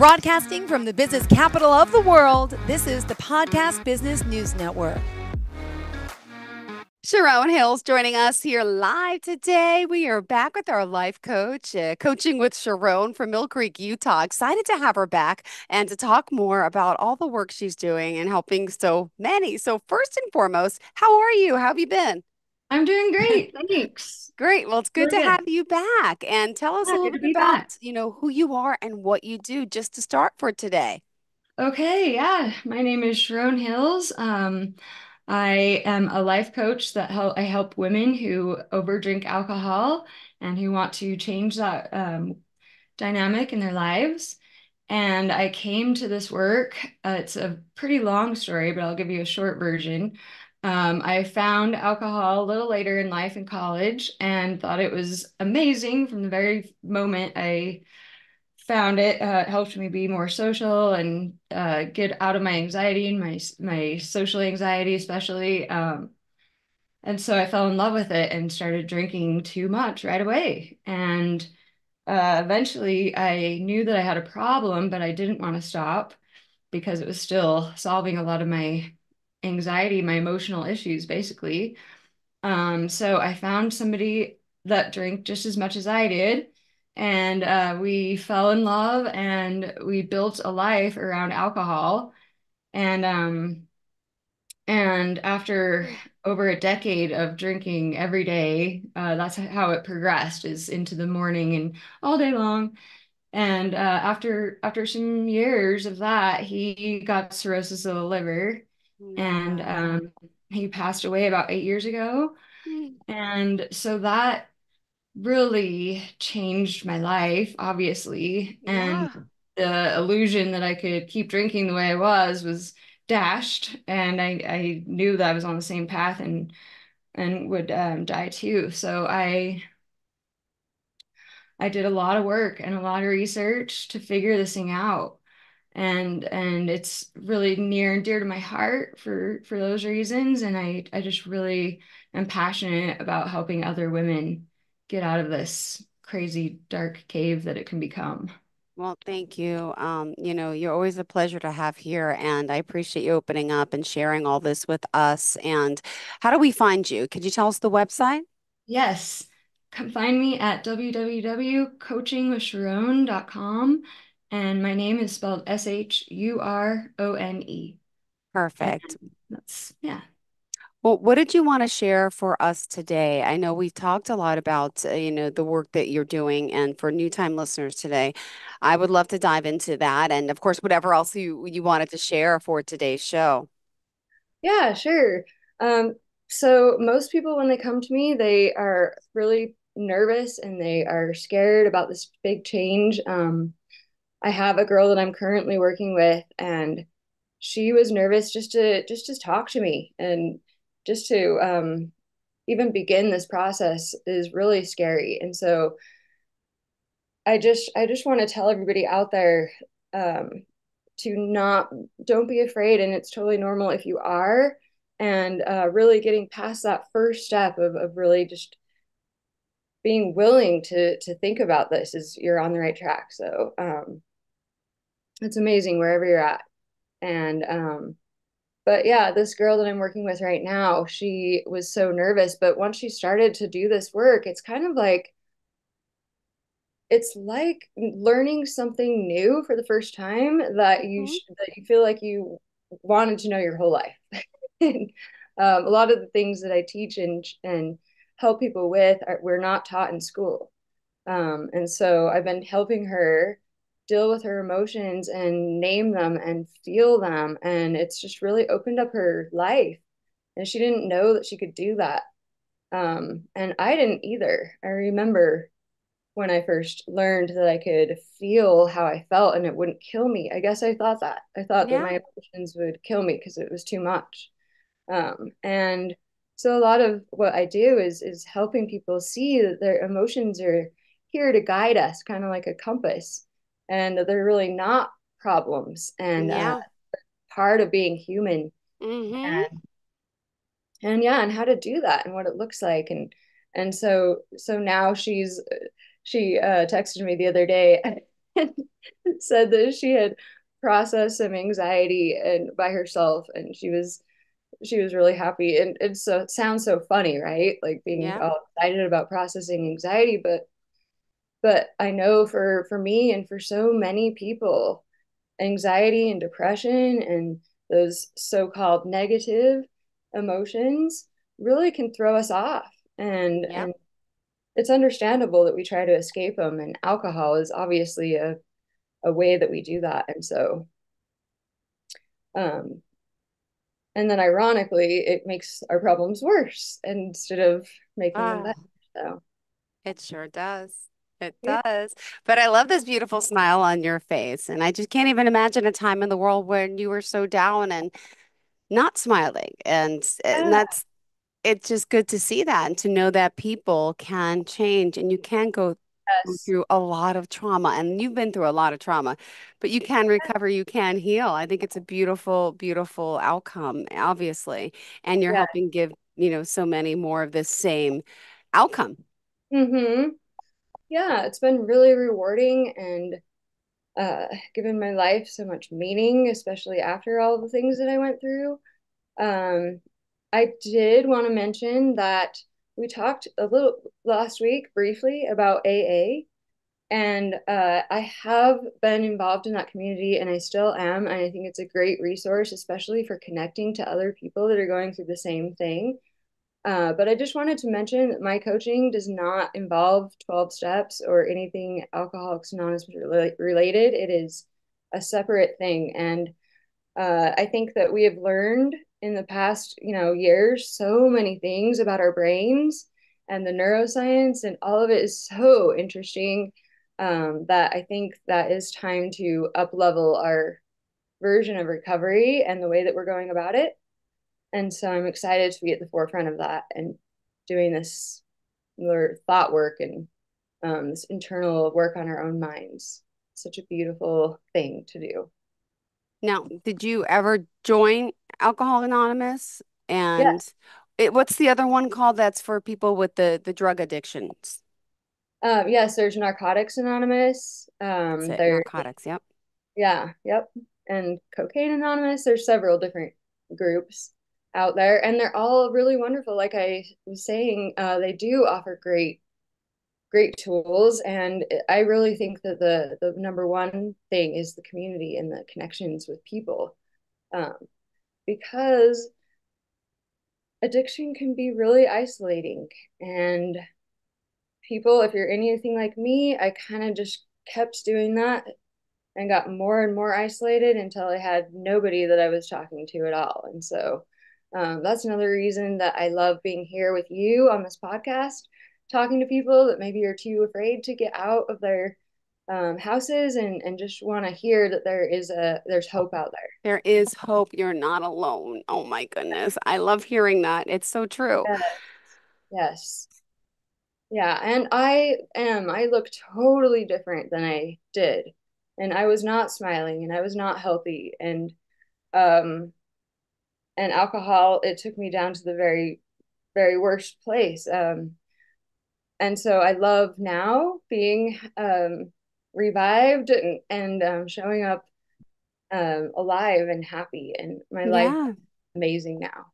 Broadcasting from the business capital of the world, this is the Podcast Business News Network. Shurone Hills joining us here live today. We are back with our life coach, uh, coaching with Shurone from Mill Creek, Utah. Excited to have her back and to talk more about all the work she's doing and helping so many. So, first and foremost, how are you? How have you been? I'm doing great. Thanks. Great. Well, it's good We're to good. have you back. And tell us yeah, a little bit about, back. you know, who you are and what you do just to start for today. Okay, yeah. My name is Shurone Hills. Um, I am a life coach that help I help women who overdrink alcohol and who want to change that um, dynamic in their lives. And I came to this work. Uh, it's a pretty long story, but I'll give you a short version. Um, I found alcohol a little later in life in college and thought it was amazing from the very moment I found it. Uh, helped me be more social and uh, get out of my anxiety and my my social anxiety especially um, and so i fell in love with it and started drinking too much right away. And uh, eventually i knew that i had a problem but i didn't want to stop because it was still solving a lot of my anxiety my emotional issues basically. Um, so i found somebody that drank just as much as i did and uh, we fell in love and we built a life around alcohol. And um and after over a decade of drinking every day uh, that's how it progressed is into the morning and all day long. And uh, after after some years of that he got cirrhosis of the liver and um, he passed away about eight years ago mm. and so that really changed my life, obviously. Yeah. And the illusion that I could keep drinking the way I was was dashed. And I, I knew that I was on the same path and and would um, die too. So I I did a lot of work and a lot of research to figure this thing out. And and it's really near and dear to my heart for for those reasons. And I I just really am passionate about helping other women get out of this crazy dark cave that it can become. Well, thank you. Um, you know, you're always a pleasure to have here, and I appreciate you opening up and sharing all this with us. And how do we find you? Could you tell us the website? Yes. Come find me at www.coachingwithshurone.com. And my name is spelled S H U R O N E. Perfect. And that's, yeah. Well, what did you want to share for us today? I know we've talked a lot about, uh, you know, the work that you're doing, and for new time listeners today, I would love to dive into that, and of course, whatever else you you wanted to share for today's show. Yeah, sure. Um, so most people, when they come to me, they are really nervous and they are scared about this big change. Um, I have a girl that I'm currently working with, and she was nervous just to just to talk to me and just to um, even begin this process is really scary. And so I just I just want to tell everybody out there um, to not don't be afraid, and it's totally normal if you are. And uh, really getting past that first step of of really just being willing to to think about this is you're on the right track. So um, it's amazing wherever you're at, and um, but yeah this girl that i'm working with right now she was so nervous but once she started to do this work it's kind of like it's like learning something new for the first time that you mm-hmm. that you feel like you wanted to know your whole life. And, um, a lot of the things that i teach and and help people with are, we're not taught in school. Um, and so i've been helping her deal with her emotions and name them and feel them. And it's just really opened up her life. And she didn't know that she could do that. Um, and I didn't either. I remember when I first learned that I could feel how I felt and it wouldn't kill me. I guess I thought that. I thought yeah. that my emotions would kill me because it was too much. Um, and so a lot of what I do is is helping people see that their emotions are here to guide us, kind of like a compass and they're really not problems and uh, yeah. uh, part of being human mm-hmm. and, and yeah and how to do that and what it looks like and and so so now she's she uh texted me the other day and said that she had processed some anxiety and by herself and she was she was really happy and it's so it sounds so funny right like being Yeah. all excited about processing anxiety but but I know for for me and for so many people anxiety and depression and those so-called negative emotions really can throw us off and Yeah. and it's understandable that we try to escape them and alcohol is obviously a a way that we do that and so um and then ironically it makes our problems worse instead of making them Ah, better so it sure does. It does. But I love this beautiful smile on your face. And I just can't even imagine a time in the world when you were so down and not smiling. And, and that's it's just good to see that and to know that people can change and you can go yes through a lot of trauma. And you've been through a lot of trauma, but you can recover, you can heal. I think it's a beautiful, beautiful outcome, obviously. And you're helping give, you know, so many more of the same outcome. mm-hmm yeah it's been really rewarding and uh given my life so much meaning especially after all the things that I went through um I did want to mention that we talked a little last week briefly about AA And uh, I have been involved in that community and I still am. And I think it's a great resource, especially for connecting to other people that are going through the same thing. Uh, but I just wanted to mention that my coaching does not involve 12 steps or anything Alcoholics Anonymous related. It is a separate thing. And uh, I think that we have learned in the past, you know, years so many things about our brains and the neuroscience, and all of it is so interesting um, that I think that is time to up level our version of recovery and the way that we're going about it. And so I'm excited to be at the forefront of that and doing this more thought work and um, this internal work on our own minds. Such a beautiful thing to do. Now, did you ever join Alcohol Anonymous? And it, what's the other one called that's for people with the the drug addictions? Um, yes, there's Narcotics Anonymous. Um, it, narcotics. Yep. yeah, yep. And Cocaine Anonymous. There's several different groups out there, and they're all really wonderful. Like I was saying, uh, they do offer great, great tools, and I really think that the the number one thing is the community and the connections with people, um, because addiction can be really isolating and people, if you're anything like me, I kind of just kept doing that and got more and more isolated until I had nobody that I was talking to at all. And so um, that's another reason that I love being here with you on this podcast, talking to people that maybe are too afraid to get out of their um, houses and, and just want to hear that there is a there's hope out there. There is hope. You're not alone. Oh my goodness. I love hearing that. It's so true. Yes. Yes. Yeah, and I am. I look totally different than I did. And I was not smiling and I was not healthy. And um and alcohol, it took me down to the very, very worst place. Um and so I love now being um revived and and um showing up um alive and happy and my life Yeah. is amazing now.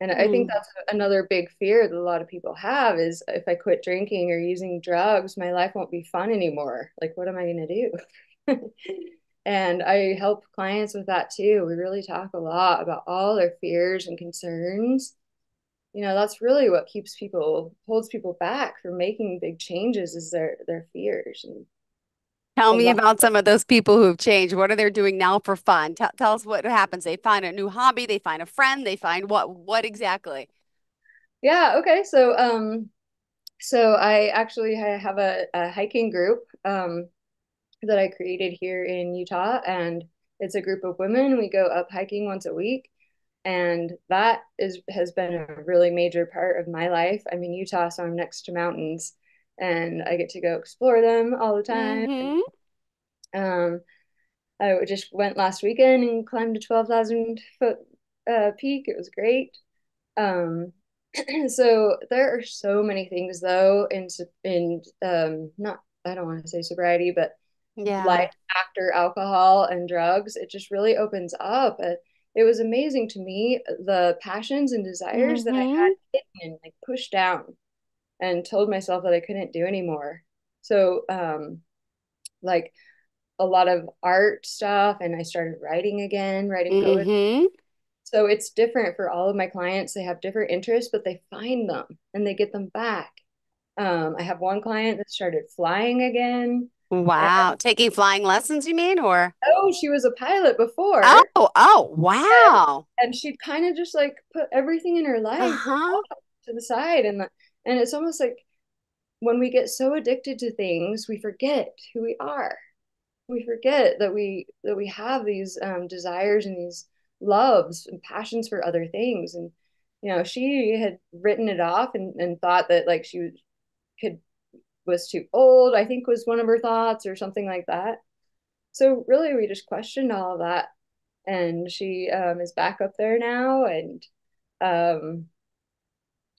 And I think Mm. that's another big fear that a lot of people have is if I quit drinking or using drugs, my life won't be fun anymore. Like, what am I going to do? And I help clients with that too. We really talk a lot about all their fears and concerns. You know, that's really what keeps people, holds people back from making big changes is their their fears and Tell me about some of those people who've changed. What are they doing now for fun? Tell, tell us what happens. They find a new hobby, they find a friend, they find what? What exactly? Yeah, okay. So um so I actually ha- have a, a hiking group um that I created here in Utah, and it's a group of women. We go up hiking once a week, and that is has been a really major part of my life. I'm in Utah, so I'm next to mountains, and I get to go explore them all the time. Mm-hmm. Um, I just went last weekend and climbed a 12,000 foot uh, peak. It was great. Um, so there are so many things though in in um not I don't want to say sobriety, but Yeah. life after alcohol and drugs, it just really opens up. Uh, it was amazing to me the passions and desires that I Mm-hmm. had hidden and like pushed down and told myself that I couldn't do anymore. So, um, like a lot of art stuff, and I started writing again, writing poetry. Mm-hmm. So it's different for all of my clients. They have different interests, but they find them and they get them back. Um, I have one client that started flying again. Wow. Taking flying lessons, you mean, or? Oh, she was a pilot before, Oh, oh, wow. and she'd kind of just like put everything in her life Uh-huh. to the side, and the, and it's almost like when we get so addicted to things, we forget who we are. We forget that we that we have these um, desires and these loves and passions for other things, and you know, she had written it off and, and thought that like she could was too old, I think was one of her thoughts or something like that. So really we just questioned all of that and she um, is back up there now and um,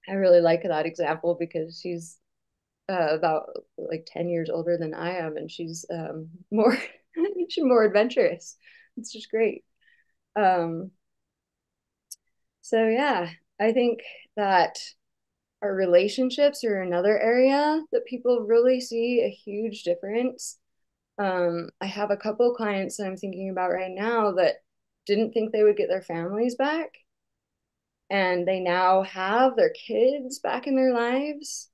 I really like that example because she's uh, about like 10 years older than I am and she's um, more she's more adventurous. It's just great. Um, so yeah, I think that our relationships are another area that people really see a huge difference. Um, I have a couple clients that I'm thinking about right now that didn't think they would get their families back, and they now have their kids back in their lives,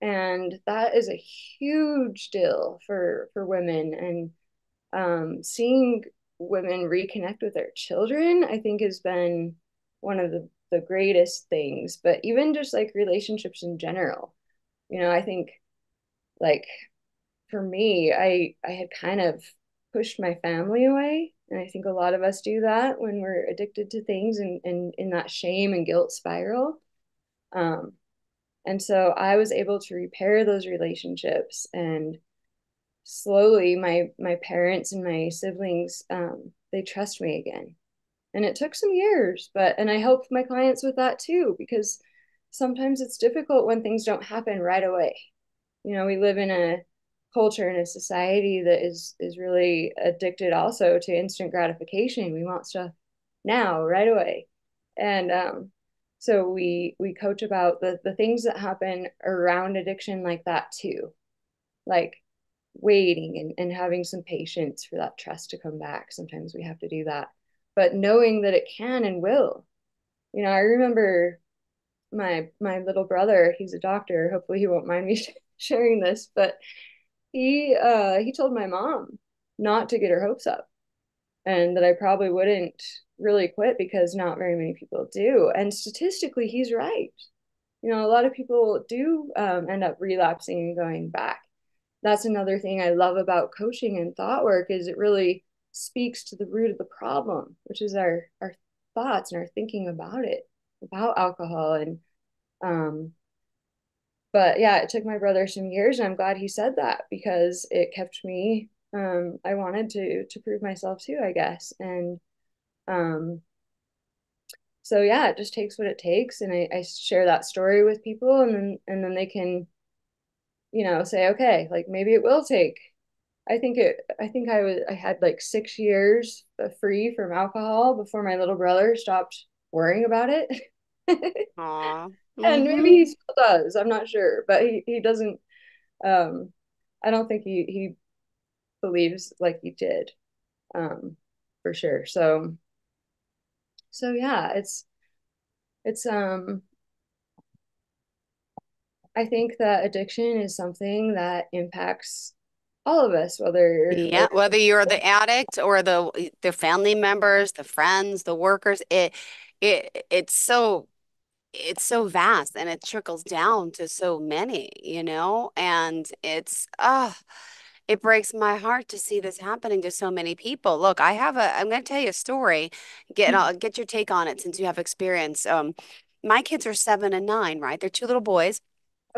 and that is a huge deal for for women. And um, seeing women reconnect with their children, I think, has been one of the the greatest things. But even just like relationships in general, you know, I think like for me, I I had kind of pushed my family away. And I think a lot of us do that when we're addicted to things and, and in that shame and guilt spiral. Um, and so I was able to repair those relationships and slowly my my parents and my siblings um, they trust me again. And it took some years, but and I helped my clients with that too, because sometimes it's difficult when things don't happen right away. You know, we live in a culture and a society that is is really addicted also to instant gratification. We want stuff now, right away. And um, so we we coach about the the things that happen around addiction like that too. Like waiting and, and having some patience for that trust to come back. Sometimes we have to do that. But knowing that it can and will. You know, I remember my my little brother, he's a doctor. Hopefully he won't mind me sharing this, but he uh he told my mom not to get her hopes up and that I probably wouldn't really quit because not very many people do. And statistically, he's right. You know, a lot of people do um, end up relapsing and going back. That's another thing I love about coaching and thought work is it really speaks to the root of the problem, which is our our thoughts and our thinking about it, about alcohol and um but yeah, it took my brother some years, and I'm glad he said that because it kept me. Um, I wanted to to prove myself too, I guess, and um, so yeah, it just takes what it takes, and I, I share that story with people, and then and then they can, you know, say, okay, like maybe it will take. I think it. I think I was. I had like six years free from alcohol before my little brother stopped worrying about it. Aw. and maybe he still does. I'm not sure, but he he doesn't. Um, I don't think he he believes like he did, um, for sure. So so yeah, it's it's um. I think that addiction is something that impacts all of us, whether Yeah, whether you're the addict or the the family members, the friends, the workers, it it it's so it's so vast and it trickles down to so many, you know, and it's uh it breaks my heart to see this happening to so many people. Look, I have a I'm going to tell you a story. Get I'll get your take on it since you have experience. Um, my kids are seven and nine, right? They're two little boys.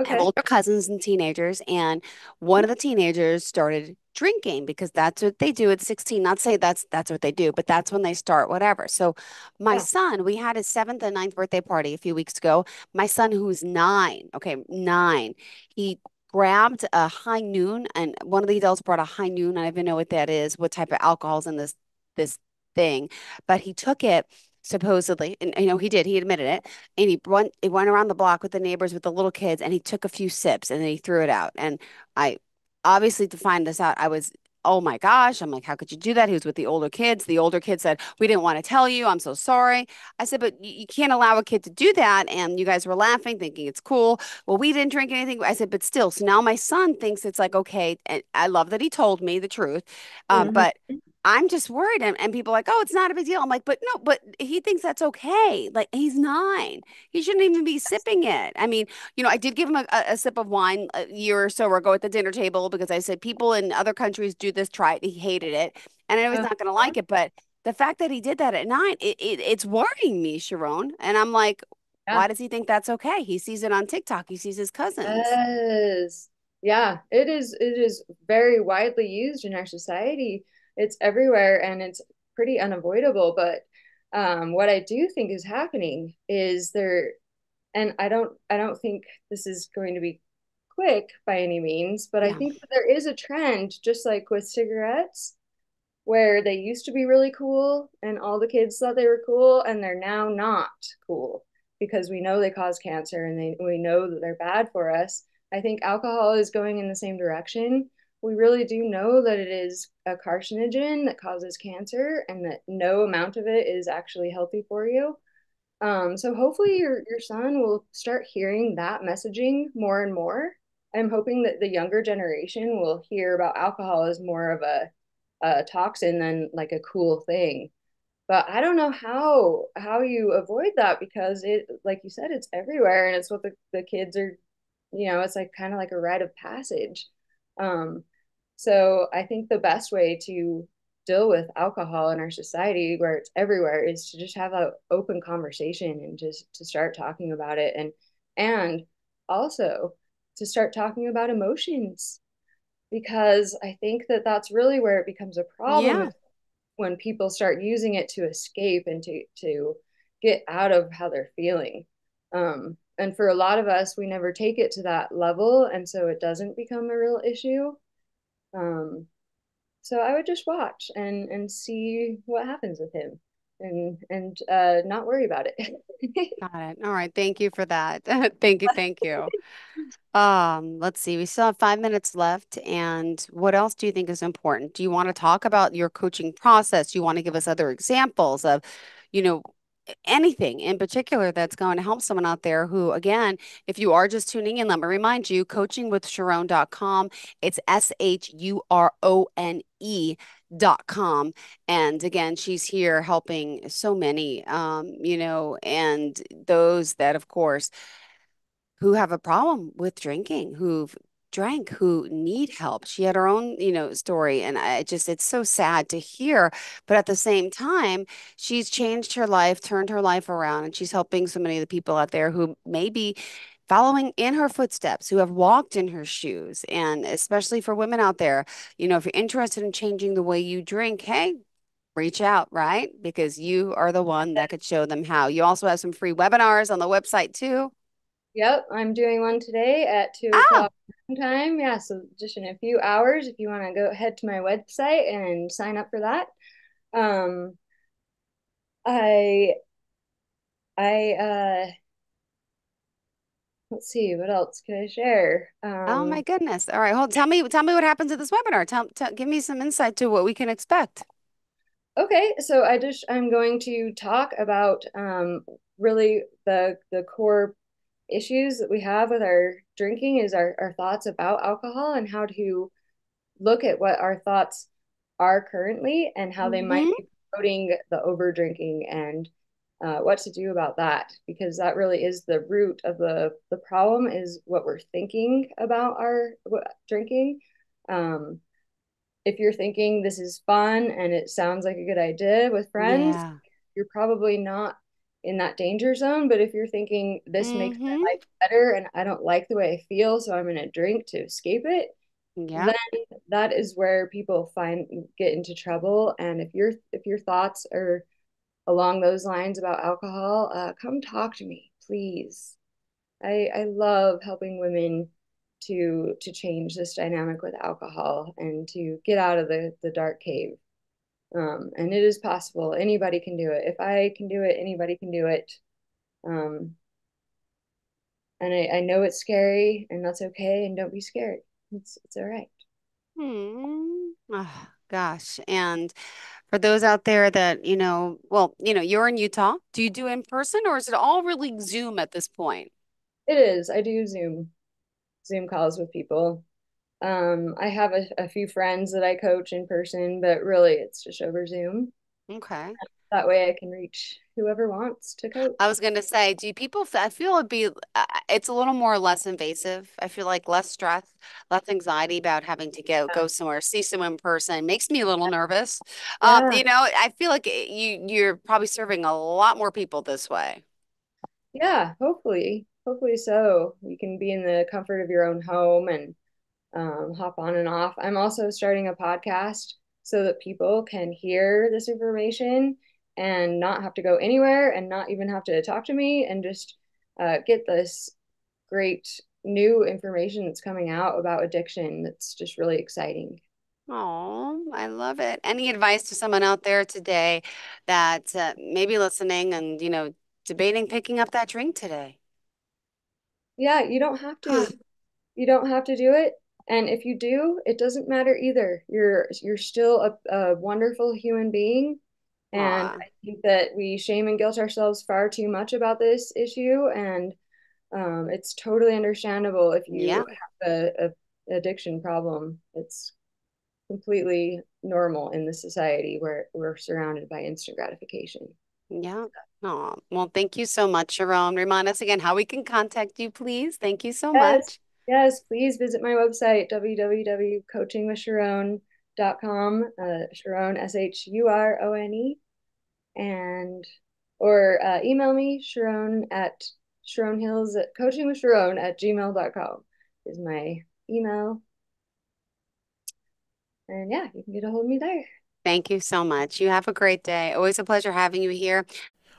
I have older cousins and teenagers, and one of the teenagers started drinking because that's what they do at 16. Not say that's that's what they do, but that's when they start whatever. So my yeah, son, we had his seventh and ninth birthday party a few weeks ago. My son, who's nine, okay, nine, he grabbed a high noon, and one of the adults brought a high noon. I don't even know what that is, what type of alcohol's in this this thing, but he took it supposedly, and you know he did. He admitted it, and he went he went around the block with the neighbors with the little kids, and he took a few sips, and then he threw it out. And I obviously to find this out, I was oh my gosh. I'm like, how could you do that? He was with the older kids. The older kid said, we didn't want to tell you. I'm so sorry. I said, but you, you can't allow a kid to do that. And you guys were laughing, thinking it's cool. Well, we didn't drink anything. I said, but still. So now my son thinks it's like, okay. And I love that he told me the truth. Um, mm-hmm. But I'm just worried. And, and people are like, oh, it's not a big deal. I'm like, but no, but he thinks that's okay. Like he's nine. He shouldn't even be sipping it. I mean, you know, I did give him a, a sip of wine a year or so ago at the dinner table because I said people in other countries do this, try it. He hated it. And I was uh-huh. not going to like it. But the fact that he did that at nine, it, it it's worrying me, Shurone. And I'm like, yeah. why does he think that's okay? He sees it on TikTok. He sees his cousins. Yes. Yeah, it is. It is very widely used in our society it's everywhere and it's pretty unavoidable. But um, what I do think is happening is there, and I don't, I don't think this is going to be quick by any means, but yeah. I think there is a trend, just like with cigarettes, where they used to be really cool and all the kids thought they were cool, and they're now not cool because we know they cause cancer and they, we know that they're bad for us. I think alcohol is going in the same direction we really do know that it is a carcinogen that causes cancer and that no amount of it is actually healthy for you. Um, so hopefully your, your son will start hearing that messaging more and more. I'm hoping that the younger generation will hear about alcohol as more of a, a toxin than like a cool thing. But I don't know how how you avoid that because it like you said, it's everywhere and it's what the, the kids are, you know, it's like kind of like a rite of passage. Um, so I think the best way to deal with alcohol in our society where it's everywhere is to just have an open conversation and just to start talking about it and and also to start talking about emotions because I think that that's really where it becomes a problem yeah. when people start using it to escape and to to get out of how they're feeling. Um, and for a lot of us, we never take it to that level, and so it doesn't become a real issue. Um, so I would just watch and and see what happens with him and and uh, not worry about it. Got it. All right. Thank you for that. thank you. Thank you. Um, let's see. We still have five minutes left. And what else do you think is important? Do you want to talk about your coaching process? Do you want to give us other examples of, you know, anything in particular that's going to help someone out there who, again, if you are just tuning in, let me remind you coachingwithshurone.com. It's S H U R O N E dot com and again she's here helping so many um you know and those that of course who have a problem with drinking who've drank who need help. She had her own, you know, story and I just it's so sad to hear, but at the same time, she's changed her life, turned her life around and she's helping so many of the people out there who may be following in her footsteps, who have walked in her shoes. And especially for women out there, you know, if you're interested in changing the way you drink, hey, reach out, right? Because you are the one that could show them how. You also have some free webinars on the website too. Yep, I'm doing one today at two oh. o'clock time. Yeah, so just in a few hours, if you want to go head to my website and sign up for that. Um, I, I, uh, let's see, what else can I share? Um, oh my goodness! All right, hold. Tell me, tell me what happens at this webinar. Tell, tell, give me some insight to what we can expect. Okay, so I just I'm going to talk about um, really the the core issues that we have with our drinking is our, our thoughts about alcohol and how to look at what our thoughts are currently and how mm-hmm. they might mm-hmm. be promoting the over drinking and uh, what to do about that because that really is the root of the the problem is what we're thinking about our drinking um, if you're thinking this is fun and it sounds like a good idea with friends yeah. you're probably not in that danger zone. But if you're thinking this mm-hmm. makes my mm-hmm. life better and I don't like the way I feel, so I'm going to drink to escape it, yeah. then that is where people find get into trouble. And if your if your thoughts are along those lines about alcohol, uh, come talk to me, please. I I love helping women to to change this dynamic with alcohol and to get out of the the dark cave. Um, and it is possible. Anybody can do it. If I can do it, anybody can do it. Um, and I, I know it's scary, and that's okay. And don't be scared. It's it's all right. Hmm. Oh, gosh. And for those out there that, you know, well, you know, you're in Utah. Do you do in person or is it all really Zoom at this point? It is. I do Zoom Zoom calls with people. Um, I have a, a few friends that I coach in person, but really it's just over Zoom. Okay. That way I can reach whoever wants to coach. I was going to say, do people, I feel it'd be, uh, it's a little more less invasive. I feel like less stress, less anxiety about having to go, go somewhere, see someone in person makes me a little nervous. Um, Yeah. you know, I feel like you, you're probably serving a lot more people this way. Yeah, hopefully. Hopefully so. You can be in the comfort of your own home and um, hop on and off. I'm also starting a podcast so that people can hear this information and not have to go anywhere and not even have to talk to me and just uh, get this great new information that's coming out about addiction that's just really exciting. Oh, I love it. Any advice to someone out there today that uh, may be listening and, you know, debating picking up that drink today? Yeah, you don't have to. You don't have to do it. And if you do, it doesn't matter either. You're you're still a, a wonderful human being. And. I think that we shame and guilt ourselves far too much about this issue. And um, it's totally understandable if you Yeah. have a, a addiction problem. It's completely normal in the society where we're surrounded by instant gratification. Yeah. Oh, well, thank you so much, Shurone. Remind us again how we can contact you, please. Thank you so Yes. much. Yes, please visit my website, www.coachingwithshurone.com, uh, Shurone, S-H-U-R-O-N-E, and, or uh, email me, Shurone at Shurone Hills at coachingwithshurone at gmail.com is my email. And yeah, you can get a hold of me there. Thank you so much. You have a great day. Always a pleasure having you here.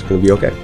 going to be okay.